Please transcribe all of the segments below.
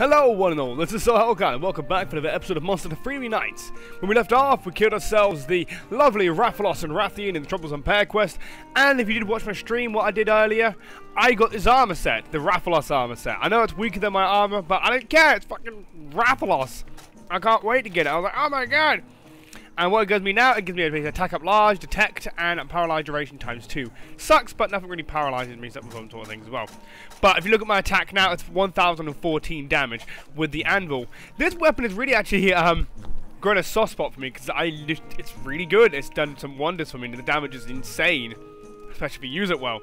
Hello one and all, this is SoHellkite and welcome back for another episode of Monster Hunter Freedom Unite. When we left off, we killed ourselves the lovely Rathalos and Rathian in the Troubles Pair quest, and if you did watch my stream, what I did earlier, I got this armor set, the Rathalos armor set. I know it's weaker than my armor, but I don't care, it's fucking Rathalos. I can't wait to get it, I was like, oh my god! And what it gives me now, it gives me attack up large, detect, and paralyze duration times two. Sucks, but nothing really paralyzes me, except for some sort of things as well. But if you look at my attack now, it's 1,014 damage with the anvil. This weapon is really actually um, grown a soft spot for me because I it's really good. It's done some wonders for me. The damage is insane, especially if you use it well.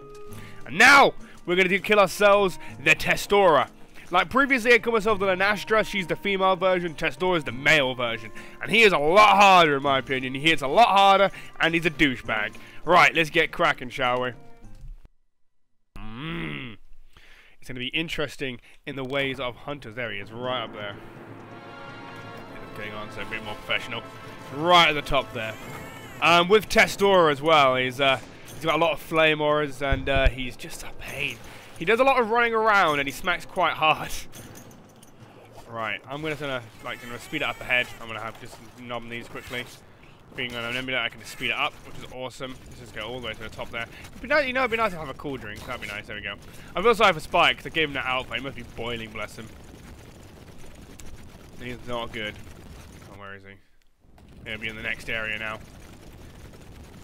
And now we're going to kill ourselves the Teostra. Like previously I called myself the Lunastra, she's the female version, Testor is the male version. And he is a lot harder in my opinion, he hits a lot harder, and he's a douchebag. Right, let's get cracking, shall we? Mmm. It's going to be interesting in the ways of hunters. There he is, right up there. Getting on so a bit more professional. Right at the top there. Um, with Teostra as well, he's, uh, he's got a lot of flame auras, and uh, he's just a pain. He does a lot of running around and he smacks quite hard. Right, I'm gonna, gonna like gonna speed it up ahead. I'm gonna have just knob these quickly. Being on an emulator, I can just speed it up, which is awesome. Let's just go all the way to the top there. Nice, you know, it'd be nice to have a cool drink. That'd be nice. There we go. I feel sorry for Spike because I gave him that alpha. He must be boiling, bless him. He's not good. Oh, where is he? He'll be in the next area now.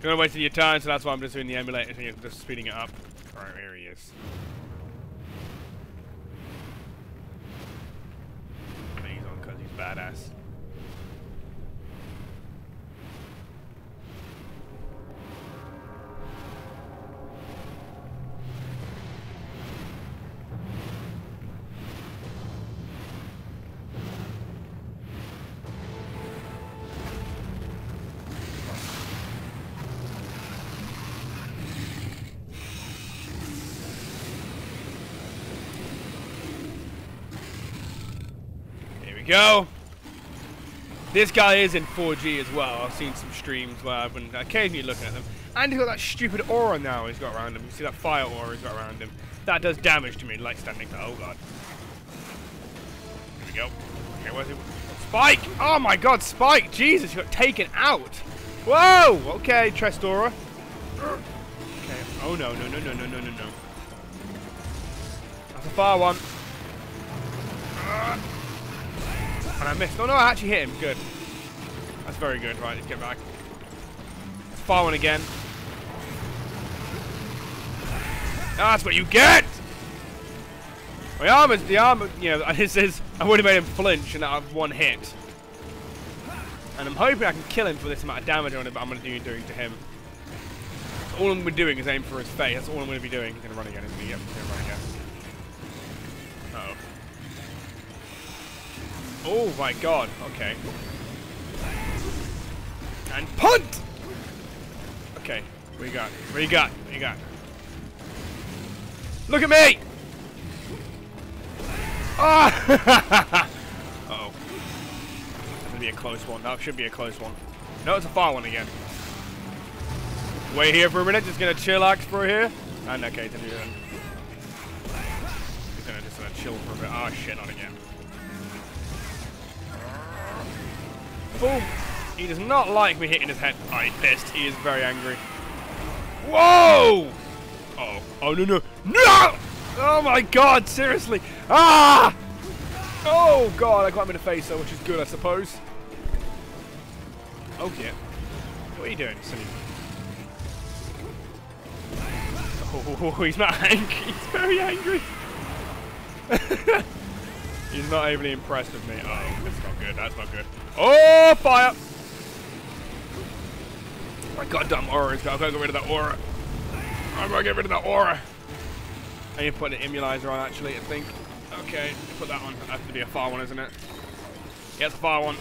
You're till your turn, so that's why I'm just doing the emulator, and just speeding it up. Alright, here he is. He's on 'cause he's badass. Go. This guy is in 4G as well. I've seen some streams where I've been occasionally looking at them. And he's got that stupid aura now he's got around him. You see that fire aura he's got around him. That does damage to me, like standing there. Oh god. Here we go. Okay, where's he? Spike! Oh my god, Spike! Jesus, he got taken out! Whoa! Okay, Teostra. Okay. Oh no, no, no, no, no, no, no, no. That's a fire one. And I missed. Oh no, I actually hit him. Good. That's very good. Right, let's get back. Let's fire one again. That's what you get! My armor's the armor, you know, it is, I would have made him flinch and I've one hit. And I'm hoping I can kill him for this amount of damage on him, but I'm going to do doing to him. All I'm going to be doing is aim for his face. That's all I'm going to be doing. He's going to run again, isn't he? Yep, he's going to run again. Uh oh Oh my god, okay. And punt! Okay, what you got? What you got? What you got? Look at me! Ah! uh oh That's gonna be a close one. That should be a close one. No, it's a far one again. Wait here for a minute, just gonna chillax for here. And okay, then you're He's gonna just gonna chill for a bit. Oh shit, not again. He does not like me hitting his head. Oh, he's pissed. He is very angry. Whoa! Uh oh. Oh, no, no. No! Oh, my God. Seriously. Ah! Oh, God. I got him in the face, though, which is good, I suppose. Oh, yeah. What are you doing, silly? Oh, he's not angry. He's very angry. he's not even impressed with me. Oh, that's not good. That's not good. Oh, fire! My goddamn aura I've got to get rid of that aura. I'm gonna get rid of that aura. I need to put an immunizer on actually, I think. Okay, put that on. That has to be a far one, isn't it? Yeah, it's a far one.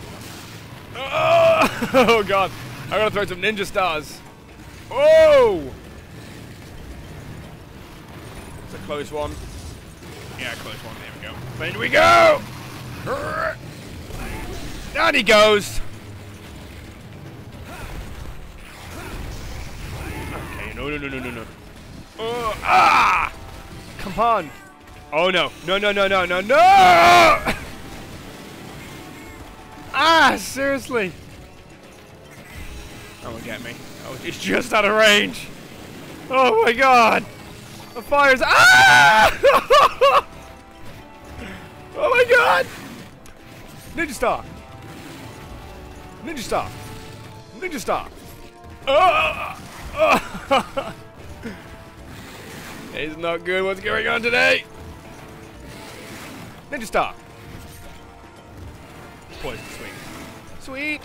Oh, oh god. I gotta throw some ninja stars. Oh! It's a close one. Yeah, close one. There. In we go! Down he goes. Okay, no, no, no, no, no, no. Oh, ah! Come on. Oh, no. No, no, no, no, no, no! Ah, seriously. That won't get me. Oh, it's just out of range. Oh my god. The fire's. Ah! god. Ninja Star. Ninja Star. Ninja Star. Oh! oh. it's not good. What's going on today? Ninja Star. Poison, sweet. Sweet.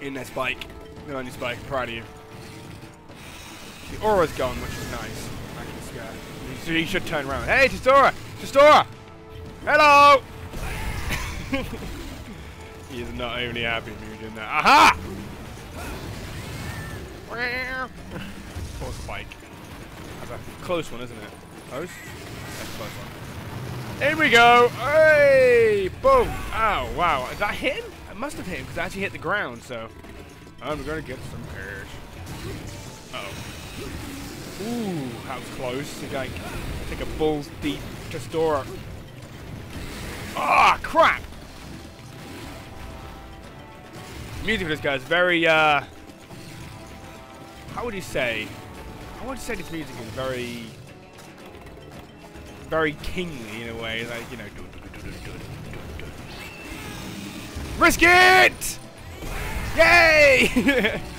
In that spike. Good on you, Spike. Proud of you. The aura's gone, which is nice. He should turn around. Hey, Teostra! Teostra! Hello! he is not only happy with me doing that. Aha! Poor Spike. That's a close one, isn't it? Close? That's a close one. In we go! Hey! Boom! Oh, wow. Did that hit him? I must have hit him because I actually hit the ground, so... I'm gonna get some cash. Uh oh. Ooh, that was close. You like take a bull's deep Teostra. Ah, oh, crap! music for this guy is very, uh, how would you say? I would say this music is very, very kingly in a way, like, you know, Risk it! Yay!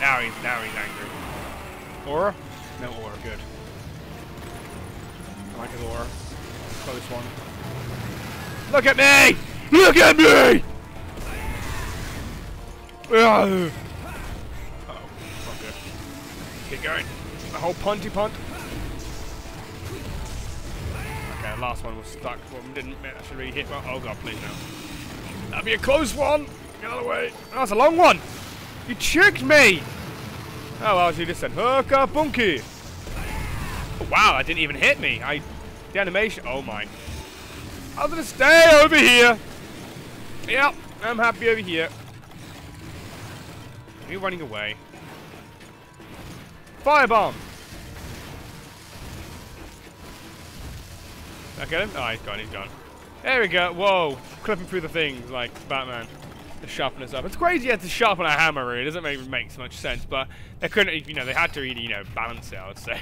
now he's now he's angry. Aura? No aura, good. I like his aura. Close one. Look at me! Look at me! Uh oh, okay. Get going. The whole punty punt. Okay, last one was stuck. One didn't actually hit. Well, oh god, please no. That'd be a close one. Get out of the way. Oh, that's a long one. You tricked me. Oh, well, you just said, Hooka Bunky. Oh, wow, that didn't even hit me. I, the animation, oh my. I'm gonna stay over here. Yep, I'm happy over here. Are you running away? Firebomb! I get him? Oh, he's gone, he's gone. There we go. Whoa. Clipping through the things like Batman. Sharpen us up. It's crazy you had to sharpen a hammer, really. It doesn't make, make so much sense, but they couldn't, you know, they had to really, you know, balance it, I would say.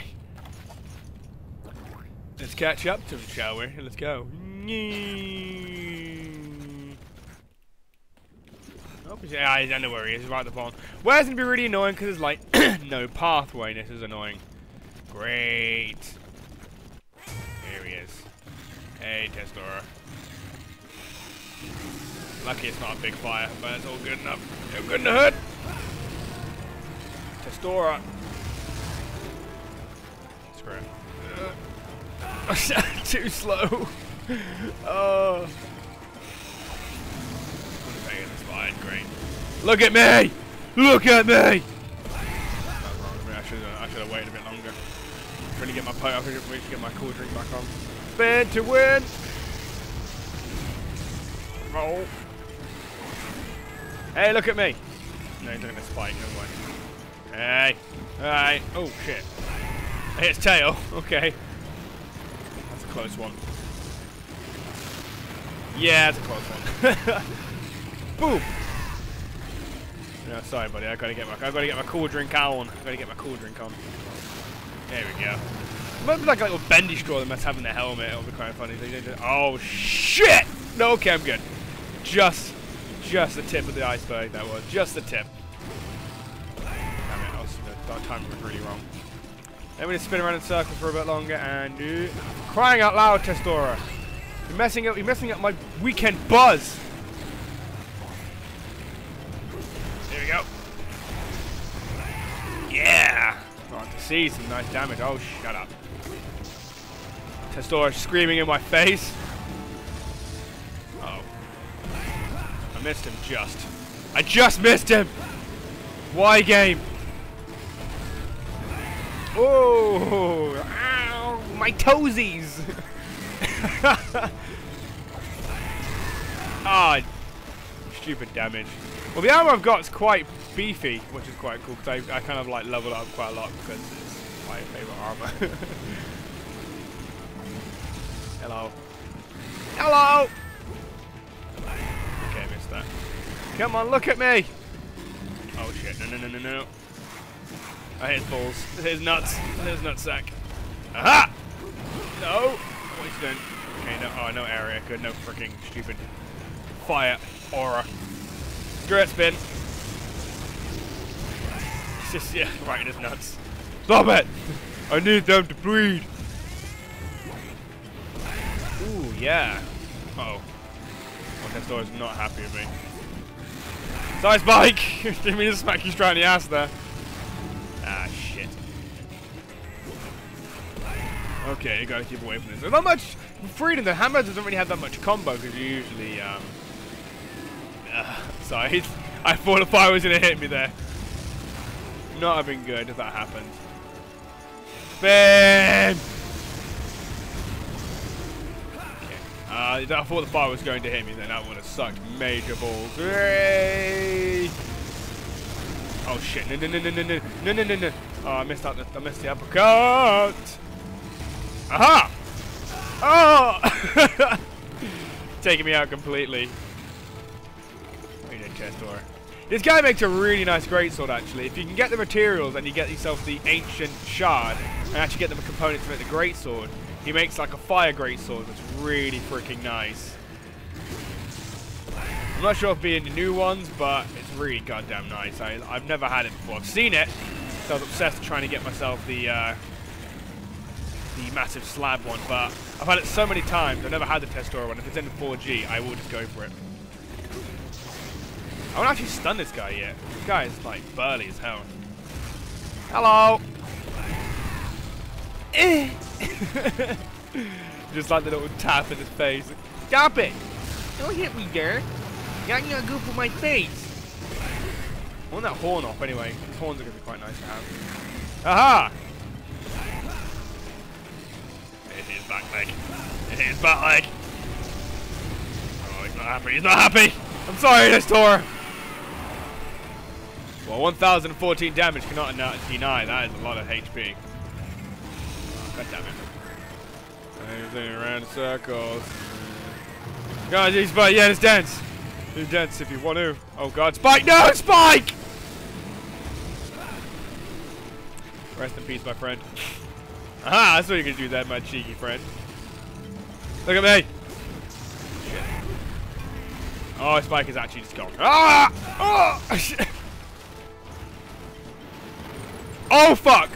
Let's catch up to him, shall we? Let's go. Oh, yeah, I know where he is. Right at the bottom. Where's going to be really annoying because there's, like, no pathway. This is annoying. Great. Here he is. Hey, Teostra. Lucky it's not a big fire, but it's all good enough. You're good in the hood. Teostra. Screw it. Too slow. oh. fine, great. Look at me! Look at me! Oh, I should have waited a bit longer. Really get my put. I should get my cool drink back on. Spin to win. Roll. Hey, look at me. No, he's looking at spike. No way. Hey. Hey. Oh, shit. Hey, it's tail. Okay. That's a close one. Yeah, that's a close one. Boom. No, sorry, buddy. I gotta get my I gotta get my cool drink on. I gotta get my cool drink on. There we go. Might be like a little bendy straw that must have in the helmet. It'll be quite funny. Oh shit! No, okay, I'm good. Just just the tip of the iceberg that was. Just the tip. Damn it, I was, that timing was really wrong. Then we just spin around in circles for a bit longer and uh, crying out loud, Teostra. You're messing up you're messing up my weekend buzz. There we go. Yeah! Want to see some nice damage. Oh shut up. Teostra screaming in my face. I missed him just. I just missed him! Why game? Oh, ow, my toesies! ah, stupid damage. Well, the armor I've got is quite beefy, which is quite cool because I, I kind of like level up quite a lot because it's my favorite armor. Hello. Hello! That. Come on, look at me! Oh shit, no, no, no, no, no. I hit balls. His nuts. His nutsack. Aha! No! What is he doing? Okay, no, oh, no area. Good, no freaking stupid fire aura. Screw it, spin. It's just, yeah, right in his nuts. Stop it! I need them to bleed! Ooh, yeah. Uh oh Store is not happy with me. Sorry, Spike! Didn't mean to smack you straight in the ass there. Ah, shit. Okay, you gotta keep away from this. There's not much freedom. The hammer doesn't really have that much combo because you usually, um... Uh, sorry, I thought the fire was gonna hit me there. Not have been good if that happened. Spin! Uh, I thought the fire was going to hit me then. That would have sucked major balls. Oh shit! No! No! No! No! No! No! No! No! No! Oh, I missed out. The, I missed the uppercut. Aha! Oh! Taking me out completely. We need chest door. This guy makes a really nice greatsword, actually. If you can get the materials and you get yourself the ancient shard, and actually get them a component to make the greatsword, he makes like a fire greatsword that's really freaking nice. I'm not sure if being the new ones, but it's really goddamn nice. I, have never had it before. I've seen it, so I was obsessed trying to get myself the uh, the massive slab one, but I've had it so many times, I've never had the Teostra one. If it's in 4G, I will just go for it. I won't actually stun this guy yet. This guy is like burly as hell. Hello! Just like the little tap in his face. Stop it! Don't hit me, there. Got you a goof with my face. I want that horn off anyway. Horns are going to be quite nice to have. Aha! It his back leg. It his back leg. Oh, he's not happy. He's not happy! I'm sorry, this Tor! Well, 1014 damage cannot deny. That is a lot of HP. God damn it. Anything around circles. God, he's but Yeah, it's dense. Do dense if you want to. Oh God, Spike! No, Spike! Rest in peace, my friend. Aha! That's what you're gonna do, that, my cheeky friend. Look at me. Oh, Spike is actually just gone. Ah! Oh! oh fuck!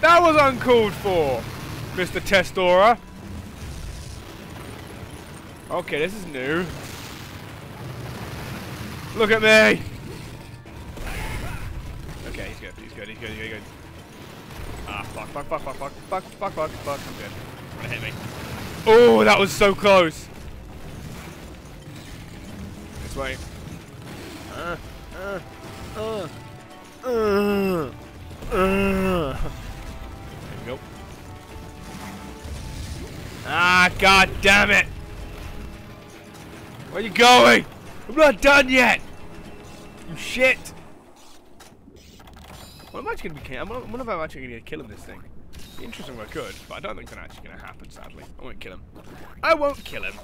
That was uncalled for. Mr. Teostra. Okay, this is new. Look at me! Okay, he's good, he's good, he's good, he's good. Ah, fuck, fuck, fuck, fuck, fuck, fuck, fuck, fuck, fuck, I'm good. Gonna hit me. Oh, that was so close! This way. Uh, uh, uh, uh, uh. Ah, god damn it! Where are you going? I'm not done yet! You shit! What am I'm actually gonna be. I'm wonder if I'm actually gonna kill him this thing. Be interesting if I could, but I don't think it's actually gonna happen. Sadly, I won't kill him. I won't kill him.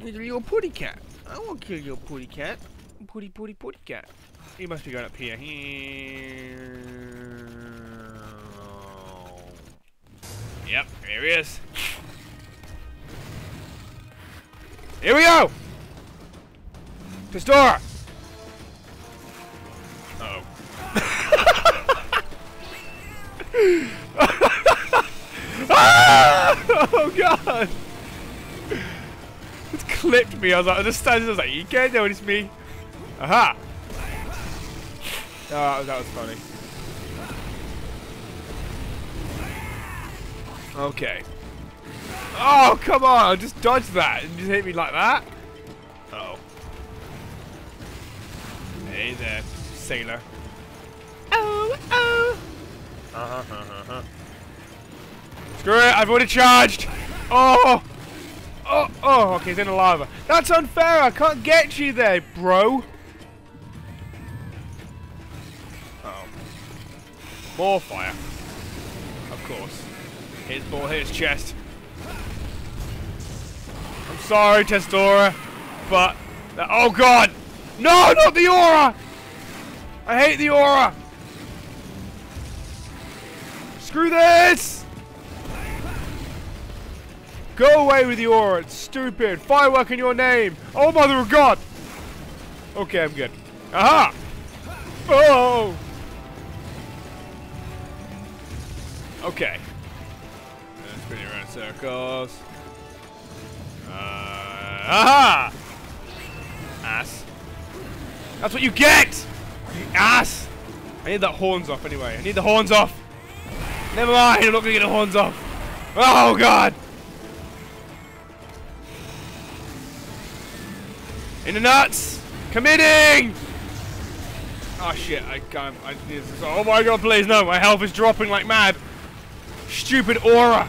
He's a little putty cat. I won't kill your putty cat. Putty, putty, putty cat. He must be going up here. Here. Yep, here he is. Here we go! Teostra! Uh oh. oh god! It clipped me. I was like, I just. I was like, you can't notice me. Aha! Oh, that was funny. Okay. Oh, come on! Just dodge that and just hit me like that. Uh oh. Hey there, sailor. Oh, oh. Uh huh, uh huh, uh Screw it! I've already charged. Oh. Oh, oh, okay, he's in the lava. That's unfair! I can't get you there, bro! Uh oh More fire. Of course. His ball hit his chest. I'm sorry, Teostra, but... oh god! No, not the aura! I hate the aura! Screw this! Go away with the aura, it's stupid. Firework in your name. Oh, mother of God! Okay, I'm good. Aha! Oh! Okay. Circles. Uh, aha! Ass. That's what you get! Ass! I need that horns off anyway. I need the horns off! Never mind, I'm not gonna get the horns off. Oh god! In the nuts! Committing! Oh shit, I can't. I, oh my god, please no, my health is dropping like mad. Stupid aura.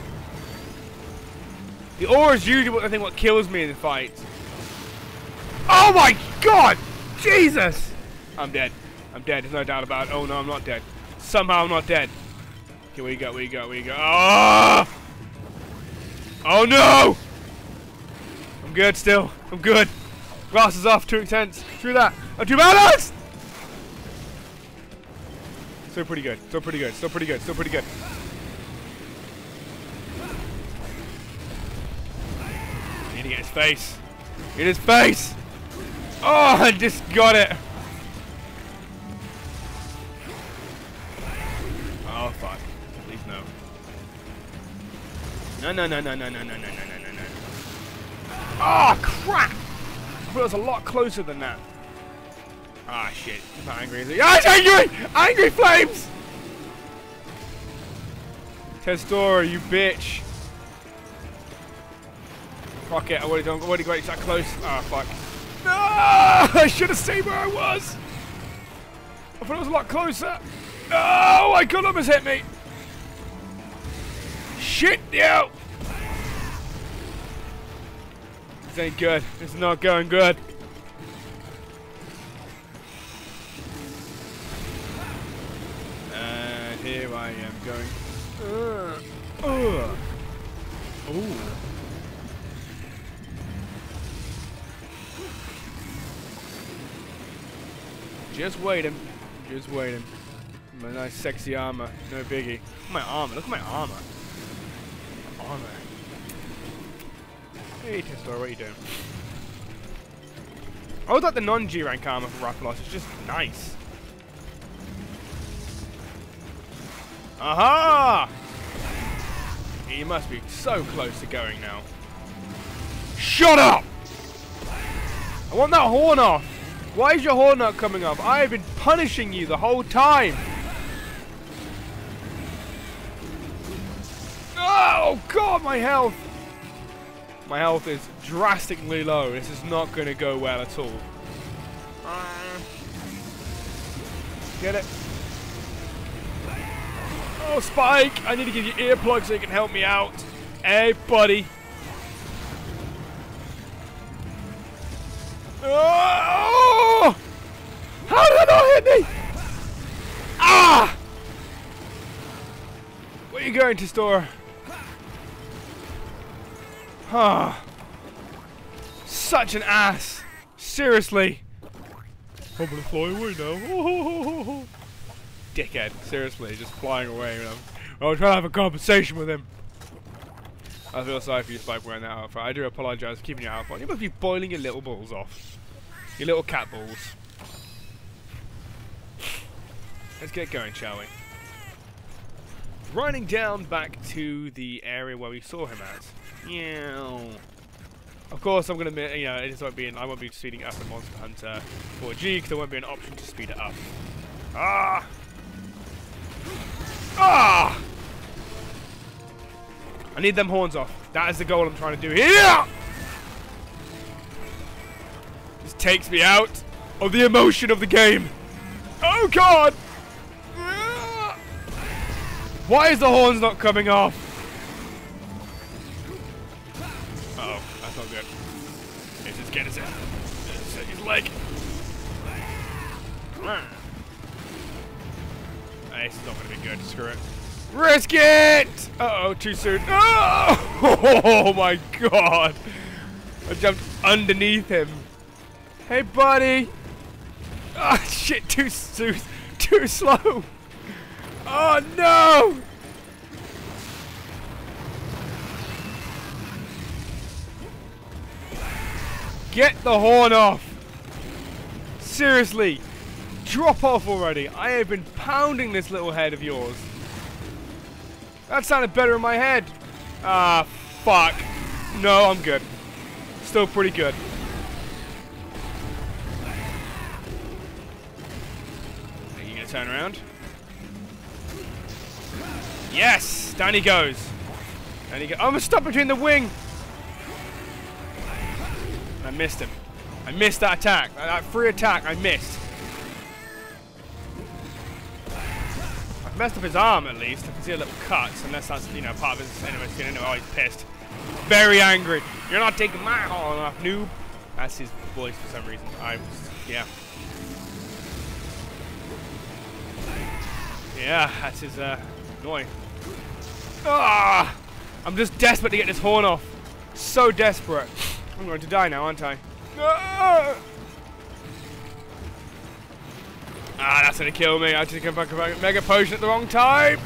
The aura is usually what I think what kills me in the fight. Oh my god! Jesus! I'm dead. I'm dead, there's no doubt about it. Oh no, I'm not dead. Somehow I'm not dead. Okay, where you go, where you go, where you go? Oh! Oh no! I'm good still. I'm good. Glass is off, too intense. Through that. I'm too balanced! Still pretty good. Still pretty good. Still pretty good. Still pretty good. I need to get his face. Get his face! Oh, I just got it. Oh, fuck. Please no. No, no, no, no, no, no, no, no, no, no, no. Oh, crap! I thought it was a lot closer than that. Ah, shit. He's not angry, is he? Ah, he's angry! Angry flames! Teostra, you bitch. Fuck it, I would have got that close. Ah, fuck. Ah, I should have seen where I was. I thought it was a lot closer. Oh, my god, almost hit me. Shit, yo! This ain't good. Is not going good. And here I am going. Uh, uh. Ooh. Just waiting. Just waiting. My nice sexy armor. No biggie. My armor. Look at my armor. Armor. Hey, Testor, what are you doing? I would like the non-G rank armor for Rathalos. It's just nice. Aha! He must be so close to going now. Shut up! I want that horn off! Why is your horn not coming off? I have been punishing you the whole time! Oh god, my health! My health is drastically low. This is not going to go well at all. Get it? Oh, Spike! I need to give you earplugs so you can help me out. Hey, buddy. Oh! Me? Ah! Where are you going to store? Ah. Such an ass. Seriously. I'm gonna fly away now. Dickhead. Seriously, just flying away. I was trying to have a conversation with him. I feel sorry for you, Spike, wearing that outfit. I do apologise for keeping your outfit. You must be boiling your little balls off. Your little cat balls. Let's get going, shall we? Running down back to the area where we saw him at. Yeah. Of course, I'm gonna, you know, it won't be. An, I won't be speeding up in Monster Hunter 4G because there won't be an option to speed it up. Ah! Ah! I need them horns off. That is the goal I'm trying to do here. This takes me out of the emotion of the game. Oh God! Why is the horns not coming off? Uh oh, that's not good. It's his get his, his, his leg. This is not to be good. Screw it. Risk it! Uh-oh, too soon. Oh! oh my god! I jumped underneath him. Hey, buddy! Ah, oh, shit, too soon. Too slow! Oh, no! Get the horn off! Seriously! Drop off already! I have been pounding this little head of yours. That sounded better in my head. Ah, fuck. No, I'm good. Still pretty good. Are you gonna turn around? Yes! Down he goes. Down he go. I'm stuck between the wing. I missed him. I missed that attack. That free attack, I missed. I've messed up his arm at least. I can see a little cut, unless that's, you know, part of his anyway skin. Oh, he's pissed. Very angry. You're not taking my horn off, noob. That's his voice for some reason. I was, yeah. Yeah, that's his, uh, annoying. Ah! I'm just desperate to get this horn off. So desperate. I'm going to die now, aren't I? Ah, ah that's going to kill me. I back a mega potion at the wrong time.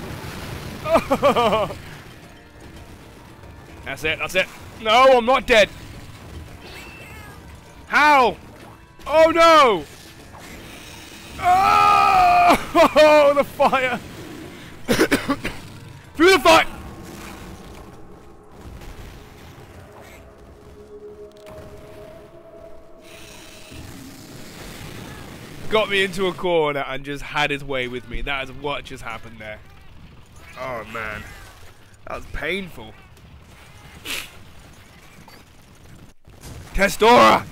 That's it, that's it. No, I'm not dead. How? Oh no! Oh, the fire! Through the fire! got me into a corner and just had his way with me. That is what just happened there. Oh, man. That was painful. Teostra!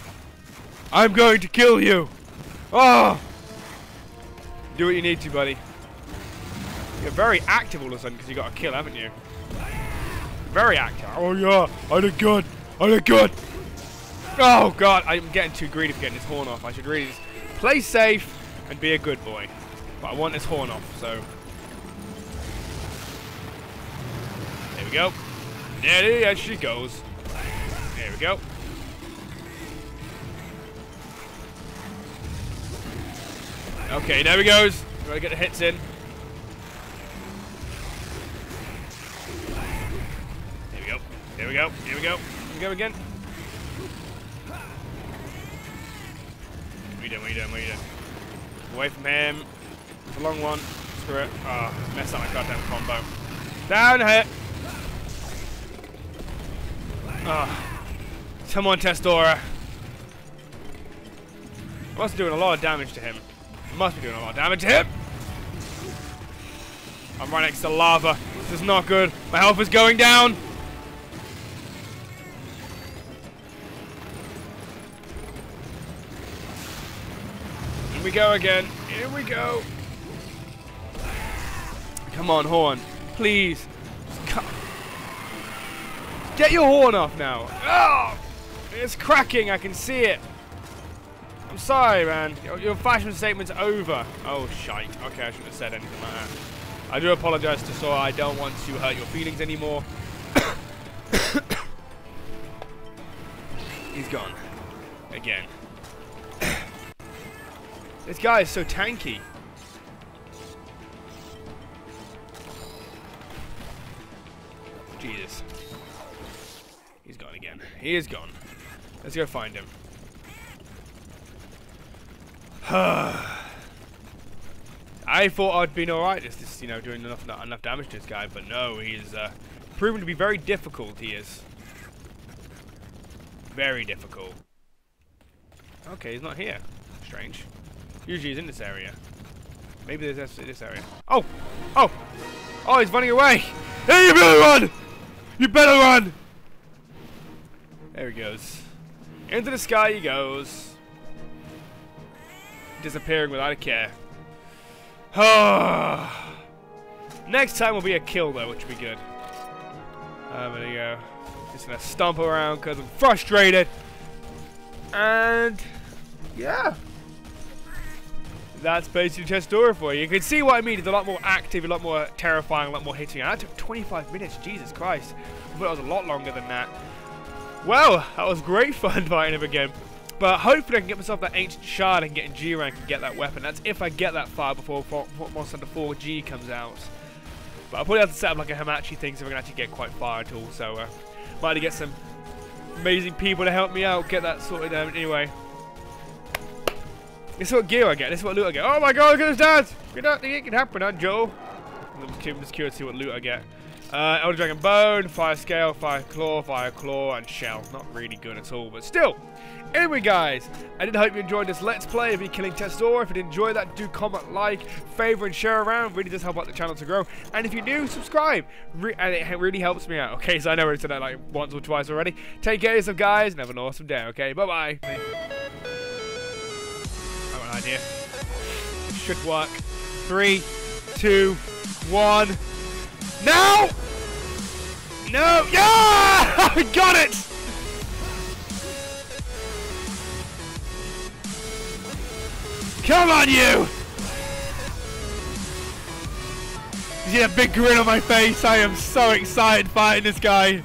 I'm going to kill you! Oh! Do what you need to, buddy. You're very active all of a sudden because you got a kill, haven't you? Very active. Oh yeah, I did good. I did good. Oh god, I'm getting too greedy for getting this horn off. I should really just Play safe and be a good boy. But I want this horn off, so... There we go. There she goes. There we go. Okay, there we goes. Gotta get the hits in. We go. Here we go. Here we go again. What are you doing? What are you doing? What are you doing? Away from him. It's a long one. Screw it. Ah, oh, messed up my goddamn combo. Down hit. Oh. Ah. Come on, Teostra. I must be doing a lot of damage to him. I must be doing a lot of damage to him. I'm right next to lava. This is not good. My health is going down. Here we go again. Here we go. Come on, horn. Please. Come. Get your horn off now. Oh! It's cracking. I can see it. I'm sorry, man. Your, your fashion statement's over. Oh, shite. Okay, I shouldn't have said anything like that. I do apologize to Sora. I don't want to hurt your feelings anymore. He's gone. Again. This guy is so tanky. Jesus. He's gone again. He is gone. Let's go find him. I thought I'd been alright just, just, you know, doing enough enough damage to this guy, but no, he's uh, proven to be very difficult, he is. Very difficult. Okay, he's not here. Strange. Usually he's in this area. Maybe there's this area. Oh! Oh! Oh, he's running away! Hey, you better run! You better run! There he goes. Into the sky he goes. Disappearing without a care. Next time will be a kill though, which will be good. Um, there you go. Just gonna stomp around because I'm frustrated. And yeah that's basically Teostra for you. You can see what I mean. It's a lot more active, a lot more terrifying, a lot more hitting. And that took 25 minutes. Jesus Christ. I thought it was a lot longer than that. Well, that was great fun fighting him again. But hopefully I can get myself that Ancient Shard and get in G rank and get that weapon. That's if I get that far before Monster Hunter 4G comes out. But I'll probably have to set up like a Hamachi thing so we can actually get quite far at all. So uh, might have to get some amazing people to help me out, get that sorted out. Anyway. This is what gear I get. This is what loot I get. Oh my god, look at his dad! Good out it can happen, huh, Joe? I'm just curious to see what loot I get. Uh, Elder Dragon Bone, Fire Scale, Fire Claw, Fire Claw, and Shell. Not really good at all, but still. Anyway, guys, I did hope you enjoyed this Let's Play of me killing Testor. If you did enjoy that, do comment, like, favor, and share around. really does help out the channel to grow. And if you're new, subscribe. Re and it really helps me out. Okay, so I know I've said that like once or twice already. Take care of yourself, guys, and have an awesome day. Okay, bye-bye idea. Should work. Three, two, one. No! No! Yeah! I got it! Come on, you! You see a big grin on my face. I am so excited fighting this guy.